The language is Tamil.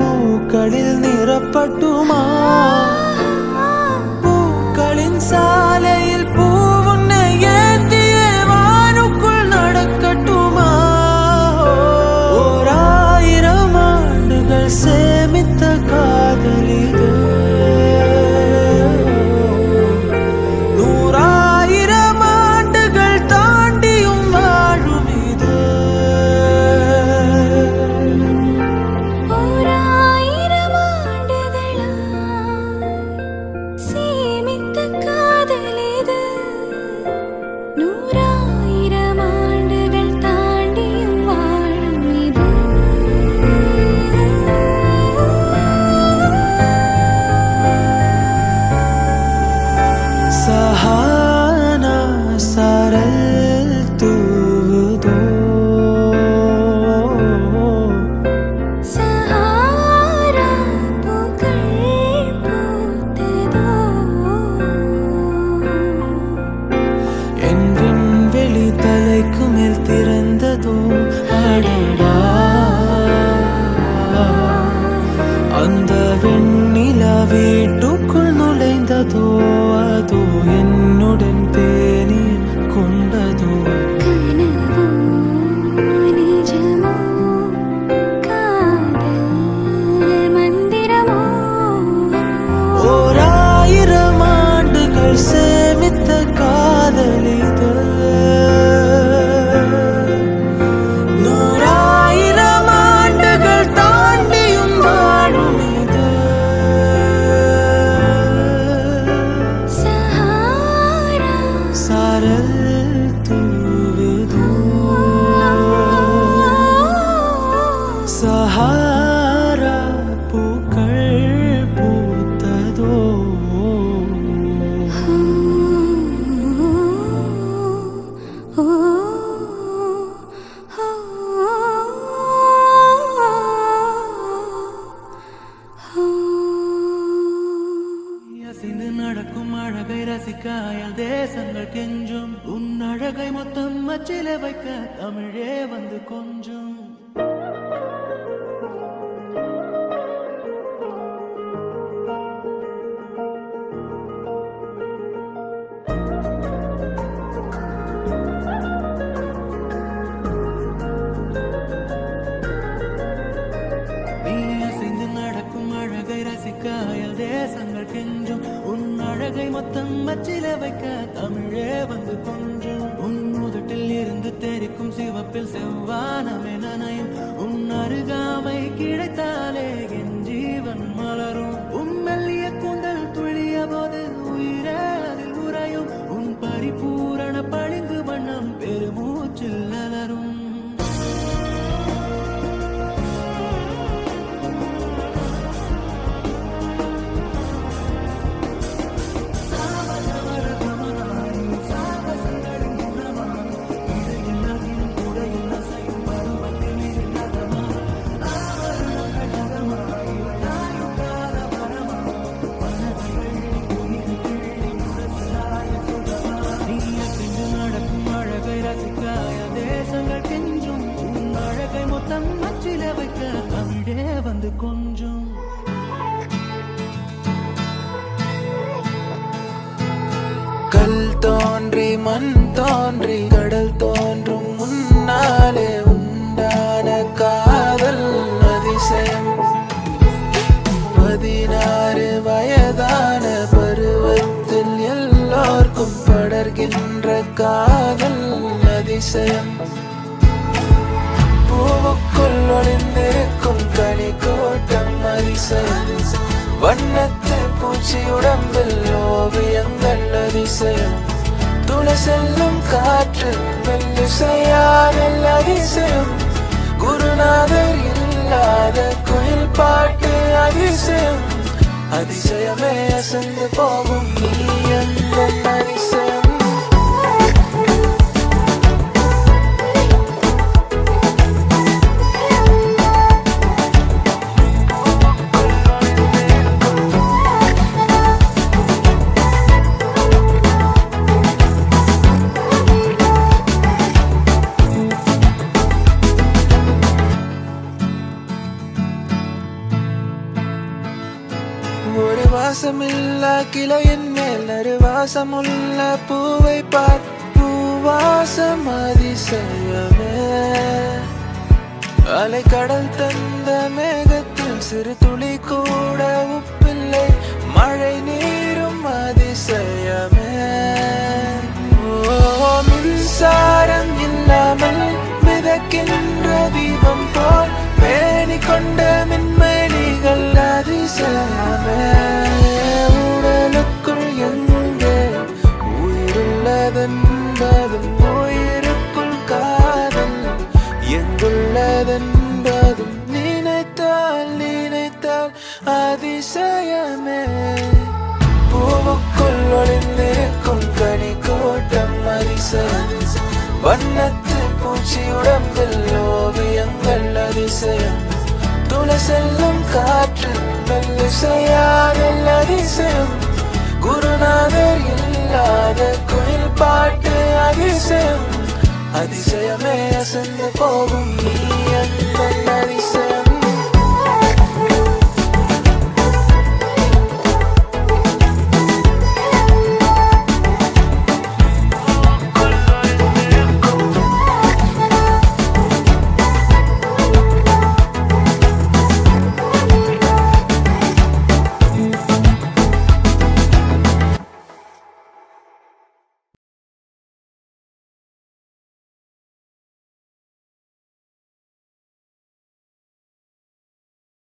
പൂക്കളിൽ നിറപ്പെട്ടുമാ. പൂക്കളിൻ സാലയിൽ പൂ da உன் அழகை ரசிக்க அயல் தேசங்கள் கெஞ்சும். உன் அழகை மொத்தம் மச்சில வைக்க தமிழே வந்து கொஞ்சம். நீ அசைந்து நடக்கும் அழகை ரசிக்க அயல் தேசங்கள் கெஞ்சும். அழகை மொத்தம் மச்சில வைக்க தமிழே வந்து கொஞ்சம் உன் முதட்டில் இருந்து தெரிக்கும் சிவப்பில் செவ்வானமே நனையும். உன் அருகாமை கிடைத்தாலே வந்து கொஞ்சம். கல் தோன்றி மண் தோன்றி கடல் தோன்றும் முன்னாலே உண்டான காதல் அதிசயம். பதினாறு வயதான பருவத்தில் எல்லோர்க்கும் படர்கின்ற காதல் அதிசயம். அதிசயம் வண்ணத்து பூச்சி உடம்பில் ஓவியங்கள் அதிசயம் துளை செல்லும் காற்று மெல்லிசையானல் அதிசயம் குருநாதர் இல்லாத குயில் பாட்டு அதிசயம். அதிசயமே அசந்து போகும் நீ அந்த அதிசயம் வாசமுள்ள கிளையின் மேல் நறுவாசமுள்ள பூவை பார். பூவாசம் அதிசயமே. அலை கடல் தந்த மேகத்தில் சிறு துளி கூட உப்பில்லை. மழை நீரும் அதிசயமே. ஓ மின்சாரம் இல்லாமல் மிதக்கின்ற தீபம் போல் பேணி கொண்ட உயிருள்ளதென்பதும் உயிருக்குள் காதல். எங்குள்ளதென்பதும் நினைத்தால் நினைத்தால் அதிசயமே. பூவுக்குள் ஒளிந்திருக்கும் கனி கோட்டம் அதிசயம் வண்ணத்து பூச்சி உடம்பில் ஓவியங்கள் அதிசயம் துளை செல்லும் காற்று மெல்லிசையாதல் அதிசயம். குருநாதர் இல்லாத அதிசயம் அதிசயமே அசந்து போகும் நீ அந்த